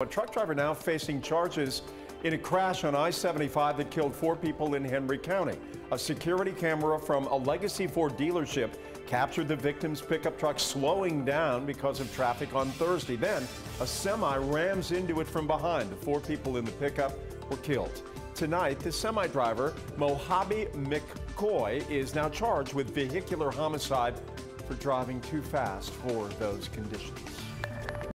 A truck driver now facing charges in a crash on I-75 that killed four people in Henry County. A security camera from a Legacy Ford dealership captured the victim's pickup truck slowing down because of traffic on Thursday. Then a semi rams into it from behind. The four people in the pickup were killed. Tonight, the semi driver, Mojave McCoy, is now charged with vehicular homicide for driving too fast for those conditions.